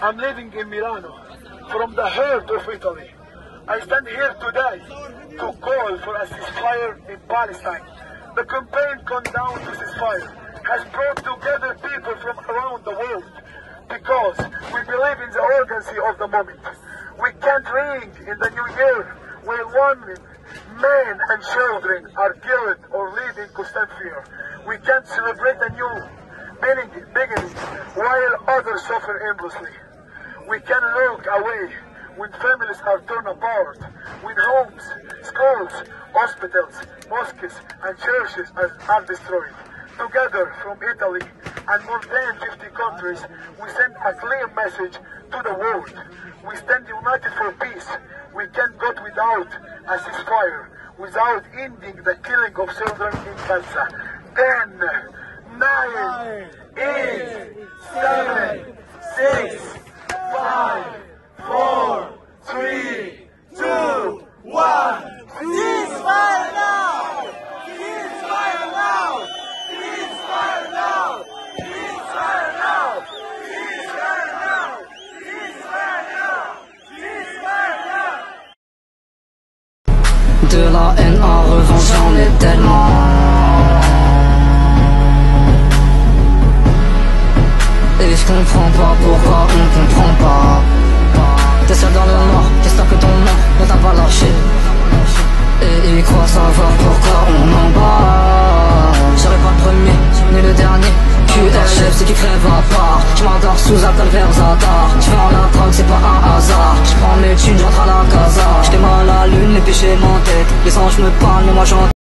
I'm living in Milano, from the heart of Italy. I stand here today to call for a ceasefire in Palestine. The campaign Down to Ceasefire has brought together people from around the world because we believe in the urgency of the moment. We can't ring in the new year where women, men and children are killed or live in constant fear. We can't celebrate a new beginning while others suffer endlessly. We can look away when families are torn apart, when homes, schools, hospitals, mosques, and churches are, are destroyed. Together from Italy and more than 50 countries, we send a clear message to the world. We stand united for peace. We can't go without a ceasefire, without ending the killing of children in Gaza. Ten, nine, eight, seven, six, two, one. De la haine en revanche j'en ai tellement Et je comprends pas pourquoi on comprend pas savoir pourquoi on en bat. J'aurais pas le premier, ni le dernier. QLF c'est qui crève à part. Je m'endors sous un vers Zadar. Je en la drogue c'est pas un hasard. Je prends mes thunes, j'entre à la casa. J'étais mal à la lune j'ai mon tête Les anges me parlent mais moi j'entends